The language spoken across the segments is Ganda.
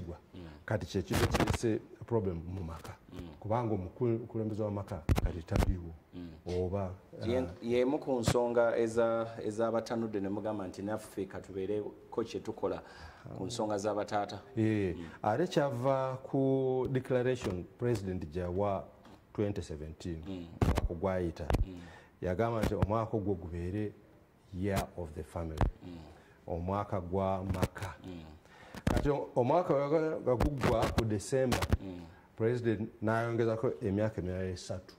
kigwa kati kyekiba kirese problem mu maka. Kubanga omukulembeze w'amaka kati tabiwo oba Ye- yemu ku nsonga eza- ez'abatanudde ne mugamba nti naffe katubeereko kye tukola ku nsonga z'abataata Ee, ate kyava ku declaration president gyawa 2017 omwaka ogwayita. Yagamba nti omwaka ogwo gubeere year of the family. Omwaka gwa maka kati omwaka nga guggwa ku december. President nayongezako emyaka emirala esatu.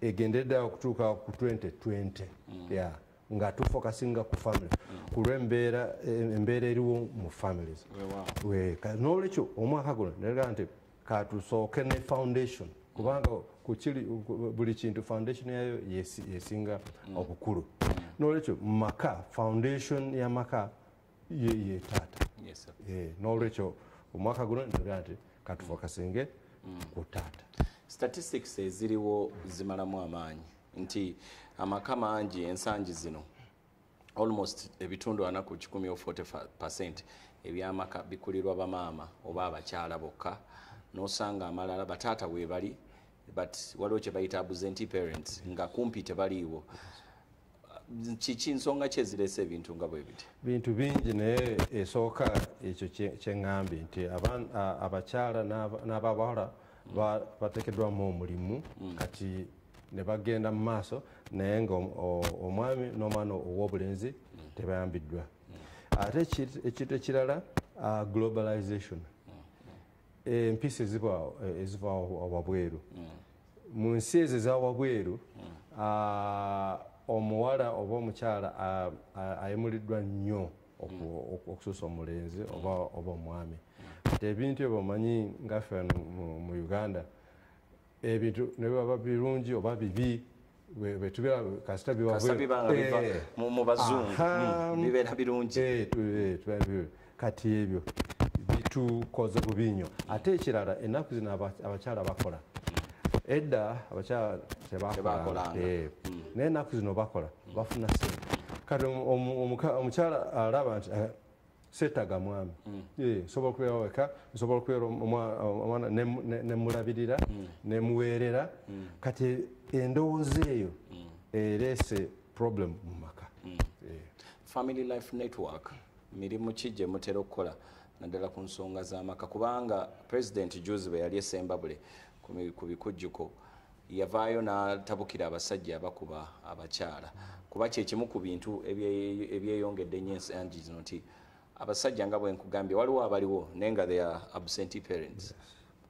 Egendedde okutuuka ku 2020 ya nga tufokasinga ku family ku lw'embeera embeera eriwo mu families. N'olwekyo omwaka guno neraga nti katusooke ne foundation. Kubanga buli kintu foundation yayo yesi- yesinga obukulu. N'olwekyo mu maka foundation y'amaka ye taata n'olwekyo omwaka guno neraga nti katufokasinge ku taata. Statistics eziriwo zimalamu amaanyi. Nti amaka mangi ensangi zino almost ebitundu ana ku 1 o 40 percent ebyamaka bikulirwa bamaama oba abakyala bokka. Nosanga amalala bataata weebali but waliwo kye bayita absentee parents nga kumpi tebaliiwo kiki nsonga ki eziresa ebintu nga bwe biti? Bintu bingi naye esooka ekyo kye- kyeŋŋambye nti abakyala n'aba- n'abawala ba- bateekeddwamu omulimu kati ne bagenda mu maaso naye nga omwami n'omwana ow'obulenzi tebayambiddwa. Ate eki- ekintu ekirala globalization. Empisa eziva wabweru mu nsi ezo ezawabweru omuwala oba omukyala ayimuliddwa nnyo oku- oku- okususa omulenzi oba omwami. Kati ebintu ebyo omanyi ngaffe mu- uganda ebintu ne bibaba birungi oba bibi kasita biba kasa bwe- bibanga biva Eh. Mm, birungi. Eh, eh, tuba bi- kati ebyo bitukoze bubi nnyo. Ate ekirala ennaku zino aba- abakyala bakola. Edda abakyala. Eh, naye ennaku zino bakola bafuna sente kati omukyala alaba nti settaga mwami nsobola okubeera weka nsobola okubeera omwa- omwana nemu- ne- nemulabirira nemuweerera kati endowooza eyo ereese problem mu maka family life network. mirimu ki gye mutera okukola naddala ku nsonga z'amaka kubanga president juzi bwe yali esembabule ku bikujjuko yavaayo n'atabukira abasajja abakuba abakyala. Kuba kyekimu ku bintu ebye- ebyeyongedde nnyo ensangi zino nti abasajja nga bwe nkugambye waliwo abaliwo naye nga they are absentee parents.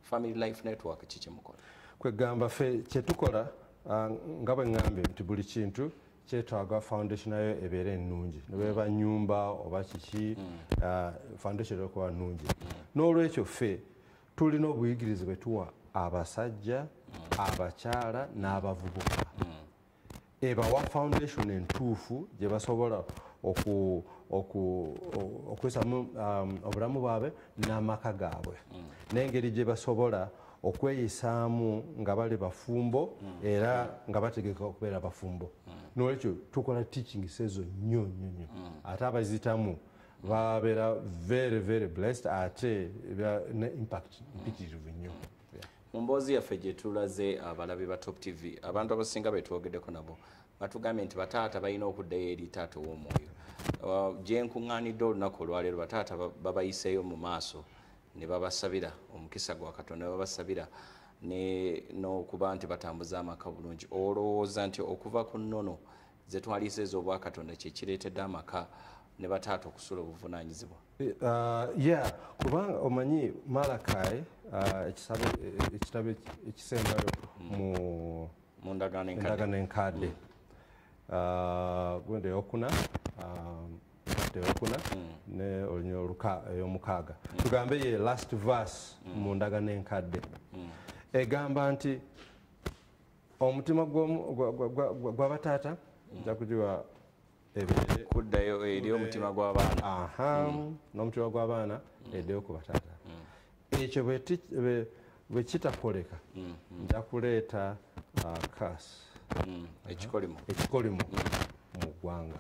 Family life network ki kyemukola kwegamba ffe kyetukola ah, nga bwe ŋŋambye nti buli kintu kyetaaga foundation nayo ebeere ennungi. Nebeba nyumba oba kiki ah, foundation era okuba nnungi. N'olwekyo ffe tulina obuyigirizi bwe tuwa abasajja abakyala n'abavubuka. Ebawa foundation entuufu gye basobola okwesamu um, obulamu bwabwe n'amaka gaabwe. N'engeri gye basobola okweyisaamu nga bali bafumbo era nga bategeka okubeera bafumbo nolwekyo tukola teaching sezo nnyo nnyo nnyo. Ate abazitamu babeera very very blessed ate ne impact mpitirivu nnyo. Mu mboozi yaffe gye tulaze abalabi ba top tv abantu abasinga betwogeddeko nabo batugambye nti bataata balina okuddayo eri taata ow'omwoyo. Uh, gye nkuŋŋaanidde olunaku olwaleero bataata ba- babayiseeyo mu maaso ne babasabira omukisa gwa katonda ne babasabira n'okuba nti batambuza amaka bulungi. Olowooza nti okuva ku nnono zetwaliisa ez'obwakatonda kyekireetedde amaka ne bataata okusula obuvunaanyizibwa? Uh, yeah kubanga omanyi malakai uh, eh, ekitabo eki- ekisembayo mu mu ndagaano enkadde. Gwenda eyokuna um, eyokuna ne olunya ey'omukaaga. Tugambe ye last verse mu ndagaano enkadde. Egamba nti omutima gw'abataata nja kugiwa kuddayo eri omutima gw'abaana. Aha n'omutima gw'abaana eddeyo ku bataata. Ekyo bwe kitakoleka nja kuleeta kasi Mm, ekikolimo. Ekikolimo mu ggwanga.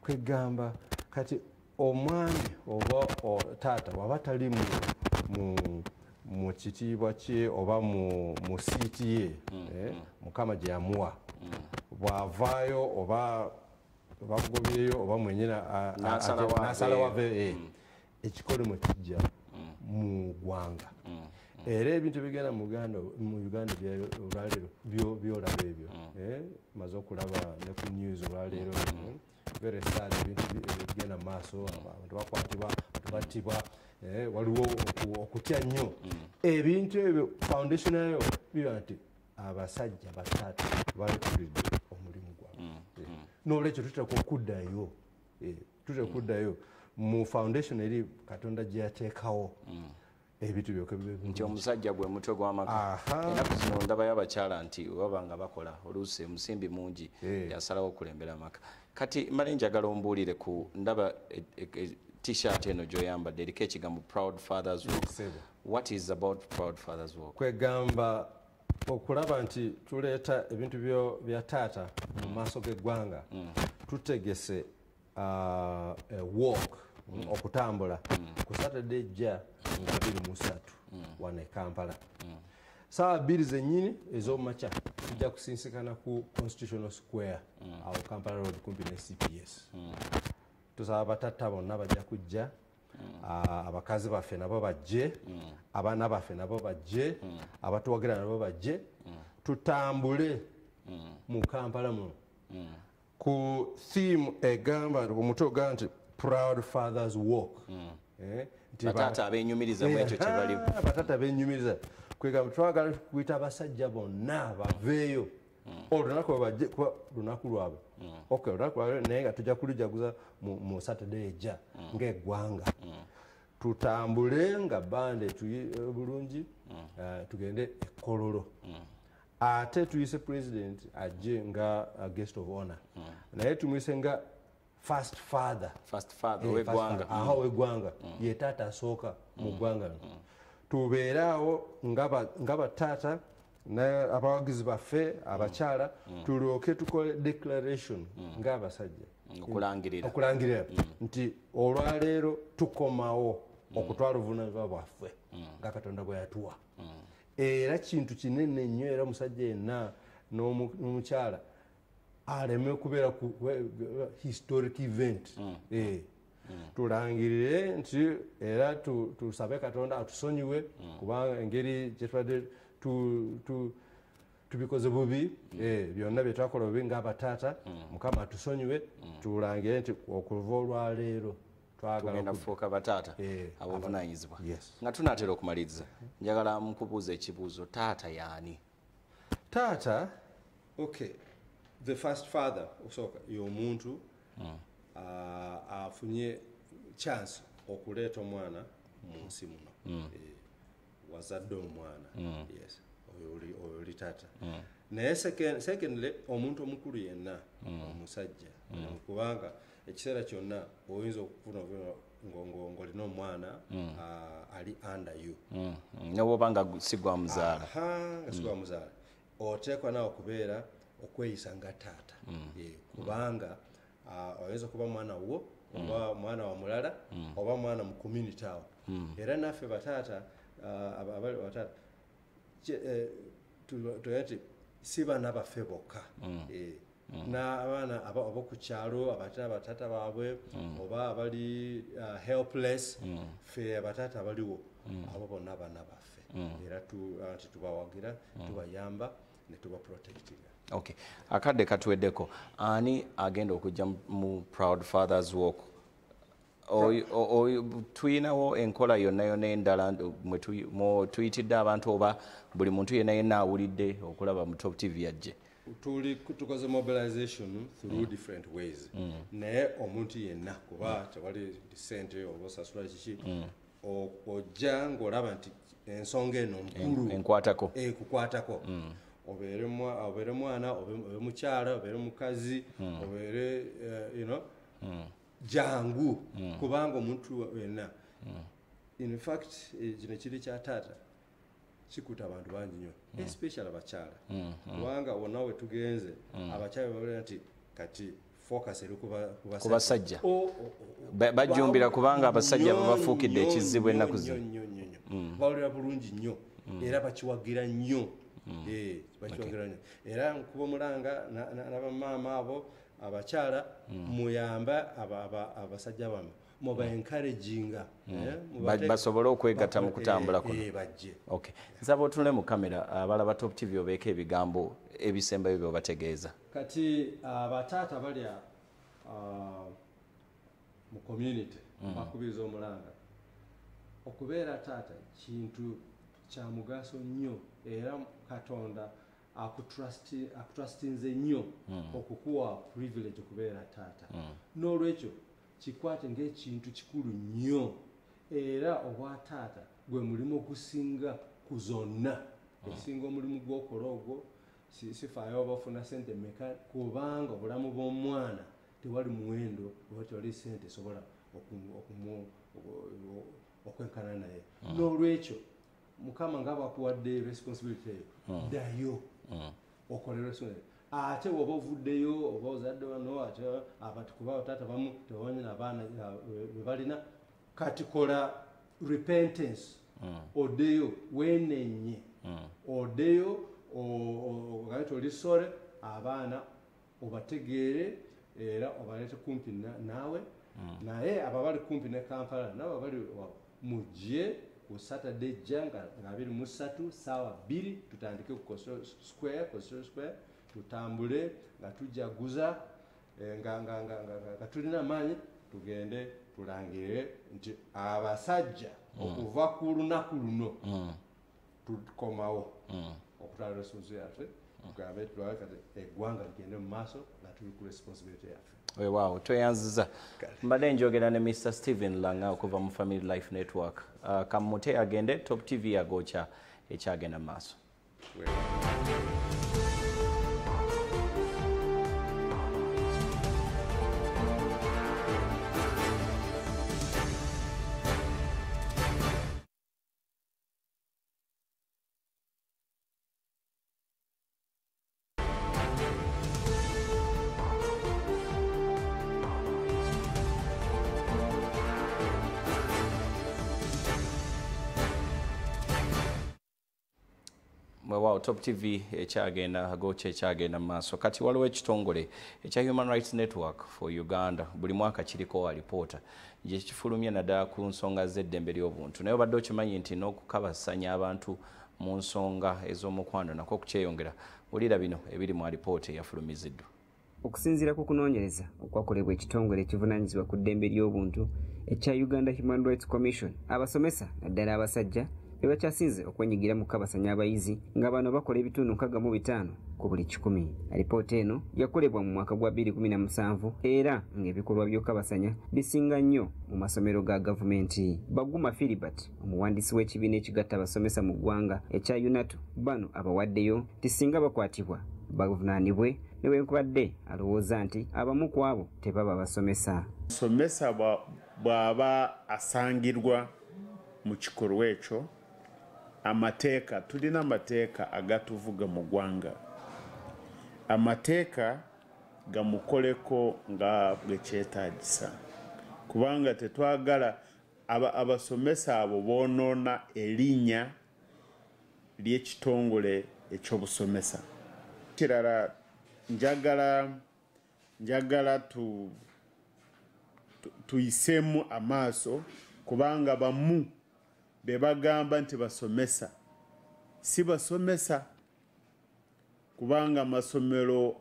Kwegamba kati omwami oba taata waba tali mu, kitiibwa kye oba mu, mu siiti ye eh, mukama gye yamuwa bw'avaayo oba bagobyeyo oba mwenyina N'asalawo ave ekikolimo kijja mu ggwanga. Era ebintu ebigenda mu Uganda olwaleero byo- byolaba ebyo. Eh, maze okulaba ne ku news olwaleero very sad ebintu bi- ebigenda mu maaso. Abantu bakwatibwa abantu battibwa eh, waliwo oku- okutya nnyo. Ebintu ebyo foundation yayo biba nti abasajja gwabwe Eh, n'olwekyo tuteeka okuddayo eh, tuteeka okuddayo mu foundation eri katonda gye yateekawo. Ebintu byoke bibe nti omusajja gwe mutwe gw'amaka. Enaku zino ndabayo abakyala nti baba nga bakola oluusi musimbi mungi Eh. yasalawo okulembera amaka. Kati male njagala ombuulire ku ndaba e- e- e- t-shirt eno gy'oyambadde eriko ekigambo proud fathers Sebo. what is about proud fathers walk? Kwegamba okulaba nti tuleeta ebintu bya taata mu maaso g'eggwanga tutegese uh, walk mm, okutambula. Ku saturday ejja nga 23 wano e kampala. Saawa bbiri zennyini ez'omumakya tujja kusinsikana ku constitutional square awo kampala road kumpi ne cps tusaba batatta bonna bajja kujja abakazi baffe nabo bajje abaana baffe nabo bajje abatuwagira nabo bajje tutambule mu kampala muno ku theme egamba nti omutwe ogamba nti proud fathers walk Eh, bataata abenyumiriza mu ekyo kyebalimu Ah, bataata benyumiriza kwegamba twagala kuyita abasajja bonna baveeyo olunaku kuba lunaku lwabwe. Ok olunaku lwabwe naye nga tujja kulijaguza mu- saturday ejja ngaeggwanga tutambule nga bande tuyi bulungi eh, tugende ekololo ate tuyise president ajje nga guest of honor. Naye tumuyise nga first father. Father Eh, w'eggwanga ye taata asooka mu ggwanga tubeere awo nga bataata abawagizi baffe abakyala tulyoke tukole declaration ng'abasajja. Okulangirira okulangirira nti olwaleero tukomawo okutwala obuvunanyizibwa bwaffe nga katonda bwe yatuwa. Era kintu kinene nnyo era omusajja yenna n'omu- n'omukyala aleme kubeera ku historic event. Eh. tulangirire nti era tu- tusabe katonda atusonyiwe kubanga engeri gyetubadde tu- tu- tubikoze bubi. Eh, byonna byetwakola bubi ngaabataata mukama atusonyiwe tulangire nti okuva olwaleero tugenda kufuuka bataata Eh, abovunanyizibwa Yes. nga tunaatera okumaliriza njagala mukubuuza ekibuuzo taata yaani? Taata? Okay. The first father osooka y'omuntu afunye chance okuleeta omwana mu nsi muno. Eh, wazadde omwana. Yes. Oyo oli- oli taata. Naye second- secondly omuntu omukulu yenna omusajja. Kubanga ekiseera kyonna oyinza okufuna ng'olina omwana ali under you. Newoba nga gu- si gwa muzaala. Aha nga sigwa muzaala. Oteekwa naawe okubeera okweyisa nga taata. Kubanga oyinza kuba mwana wo oba mwana wa mulala oba mwana mu community awo. Era naffe bataata aba- abali bataata kye- eh, tu- tuye nti si baana baffe bokka Eh, n'abaana aba- ab'oku kyalo abata bataata baabwe oba abali ah, helpless ffe abataata abaliwo abo bonna baana baffe era ah, nti tubawagira tubayamba ne tubaprotectinga. Okay. Akadde katuweddeko ani agenda okujja mu- proud fathers walk tuyinawo enkola yonna yonna endala tuyitidde abantu oba buli muntu yenna yenna awulidde okulaba mu top tv yajje tuli tukoze mobilization through different ways. Naye omuntu yenna kuba tewali sente oba osasula kiki o- ojja ng'olaba nti ensonga eno nkulu enkwatako. ekukwatako. Obeere mwa- obeere mwana obe mukyala obeere mukazi obeere eh, you know, jangu kubanga omuntu wenna. In fact eh, kino kiri kya taata. Kikuta abantu bangi nnyo especially abakyala. Kubanga wonna we tugenze abakyala babulira nti kati focus eri ku ba- ku ku basajja O- o- o- Ba- bajjumbira kubanga abasajja babafuukidde ekizibu ennaku zino bawulira bulungi nnyo. Era bakiwagira nnyo. Eh, bakiwagira nnyo. Era nkuba omulanga na- na- nabamaama abo abakyala muyamba aba- aba- abasajja bammwe muba encouraginga eh, Ba- mubate- basobole okwegatta mu kutambula eh, kuno eh, nsaba otunule mu kamera abalaba top tv obeeko ebigambo ebisembayo byobategeeza. Kati abataata balya ah, mu community bakubiriza omulanga. Okubeera taata kintu kya mugaso nnyo era katonda akutrustinze nnyo okukuwa privilege okubeera taata. N'olwekyo kikwate ng'ekintu kikulu nnyo era obwa taata gwe mulimu ogusinga ku zonna. Ekisinga omulimu gw'okola ogwo si- sifaayo oba ofuna sente meka kubanga obulamu bw'omwana tewali muwendo oba tewali sente esobola okwenkana naye. N'olwekyo mukama nga bakuwadde responsibility eyo ddayo okole responsibility ate woba ovuddeyo oba ozadde wano ate abati kuba taata bamu tebamanyina abaana bwe balina kati kola repentance. Oddeyo weenenye. Oddeyo ogabe toli sore abaana obategeere era obaleete kumpi na- naawe. Naye aba bali kumpi ne kampala nabo bali wa- mujje ku saturday jja nga nga abiri mu ssatu saawa bbiri tutandike ku square Coastal square tutambule nga tujaguza eh, nga- tulina amaanyi tugende tulangire nti abasajja okuva ku lunaku luno tukomawo. Okutwala responsibility yaffe tugambe tulwabe kati eggwanga ligende mu maaso nga tuli ku responsibility yaffe weewaawo tweyanziza. Mbadde njogera ne mr stephen langa okuva mu family life network. Uh, kamute agende top tv agokya ekyagenda mu maaso weewaawo top tv ekyagenda agokya ekyagenda mu maaso kati waliwo ekitongole ekya human rights network for uganda. Buli mwaka kiriko alipoota gye kifulumya naddala ku nsonga z'eddembe ly'obuntu. Naye obadde okimanyi nti n'okukabasanya abantu mu nsonga ez'omukwano nakwo kukyeyongera. Wulira bino ebiri mu alipoota eyafulumiziddwa. Okusinziira ku kunoonyereza okwakolebwa ekitongole ekivunaanyizibwa ku ddembe ly'obuntu ekya uganda human rights commission. Abasomesa naddala abasajja be bakyasinze okwenyigira mu kukabasanya abayizi nga bano bakola ebitundu nkaga mu bitaano ku buli kikumi. Alipoota eno yakolebwa mu mwaka gwa 2017 era ng'ebikolwa by'okukabasanya bisinga nnyo mu masomero ga gavumenti. Baguma filibert omuwandiisi w'ekibiina ekigatta abasomesa mu ggwanga ekya unatu bano abawaddeyo ti singa bakwatibwa bavunaanibwe newankubadde alowooza nti abamu ku abo tebaba basomesa. Musomesa bwa- bw'aba asangirwa mu kikolwa ekyo amateeka tulina amateeka agatuvuga mu ggwanga. Amateeka gamukoleko nga bwe kyetaagisa. Kubanga tetwagala aba- abasomesa abo boonoona erinnya ly'ekitongole eky'obusomesa. Kirala njagala njagala tu tu- tuyiseemu amaaso kubanga bamu be bagamba nti basomesa. Si basomesa kubanga amasomero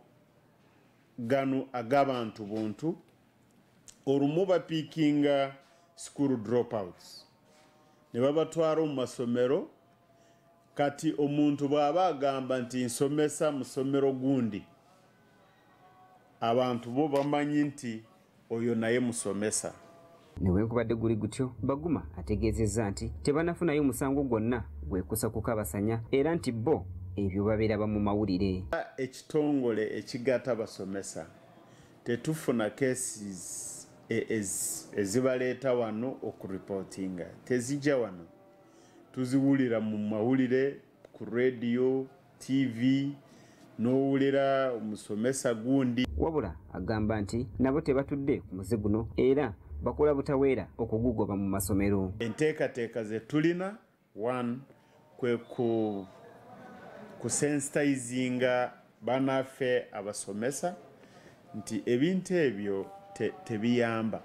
gano ag'abantu buntu olumu bapiikinga school dropouts. Ne babatwala mu masomero kati omuntu bw'aba agamba nti nsomesa mu ssomero gundi abantu bo bamanyi nti oyo naye musomesa newankubadde guli gutyo baguma ategeezezza nti tebanafunayo musango gwonna gwekusa kukabasanya era nti bo ebyo babeera mu mawulire. Ekitongole ekigatta abasomesa tetufuna cases e- ez- ezibaleeta wano okuripootinga. Tezijja wano. Tuziwulira mu mawulire ku radio tv n'owulira omusomesa gundi. Wabula agamba nti nabo tebatudde ku muze guno era bakola butaweera okugugoba mu masomero. Enteekateeka ze tulina one kwe ku kusensitizinga banaffe abasomesa nti ebintu ebyo te- tebiyamba.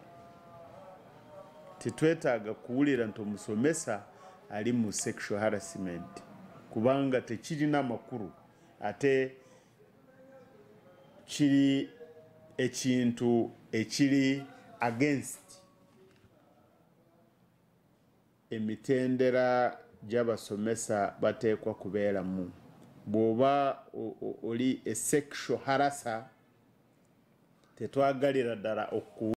Tetwetaaga kuwulira nti omusomesa ali mu sexual harassment kubanga tekirina makulu ate kiri ekintu ekiri against emitendera gy'abasomesa bateekwa kubeeramu. Bw'oba oli esexual harasa tetwagalira ddala oku